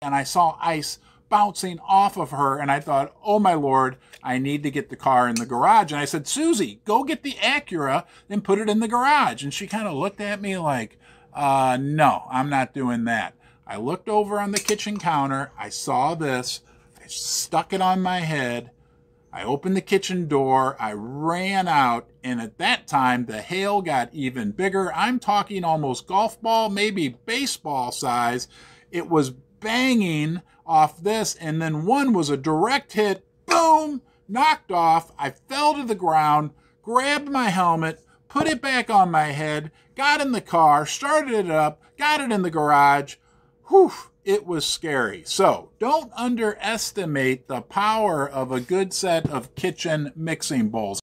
and I saw ice bouncing off of her. And I thought, oh my lord, I need to get the car in the garage. And I said, Susie, go get the Acura and put it in the garage. And she kind of looked at me like, uh, no, I'm not doing that. I looked over on the kitchen counter. I saw this. I stuck it on my head. I opened the kitchen door. I ran out. And at that time, the hail got even bigger. I'm talking almost golf ball, maybe baseball size. It was banging off this. And then one was a direct hit. Boom! Knocked off. I fell to the ground, grabbed my helmet, put it back on my head, got in the car, started it up, got it in the garage. Whew, it was scary. So don't underestimate the power of a good set of kitchen mixing bowls.